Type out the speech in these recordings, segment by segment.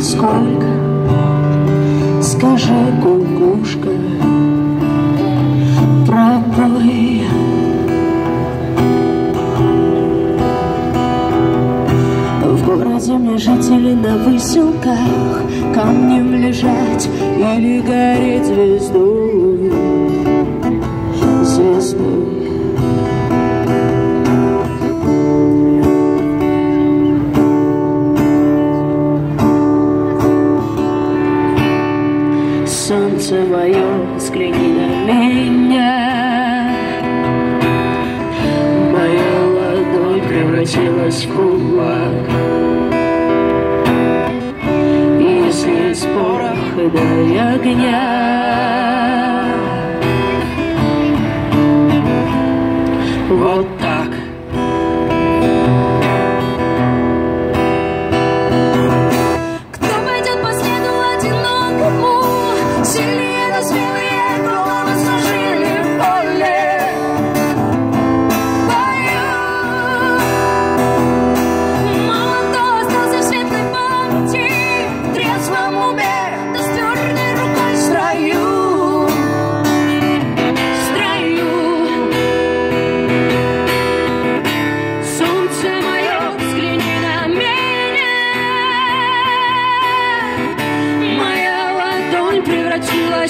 сколько, скажи, кукушка, пропой. В городе мне жители на выселках Камнем лежать или гореть звездой Солнце мое, взгляни на меня. Моя ладонь превратилась в кулак. Если из пороха до огня. Вот See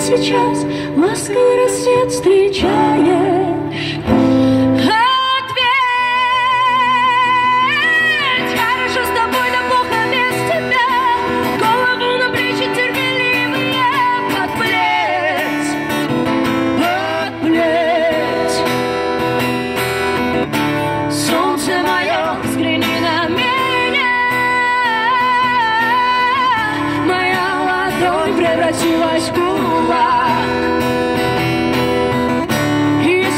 сейчас ласковый рассвет встречаешь? Ладонь превратилась в кулак. Если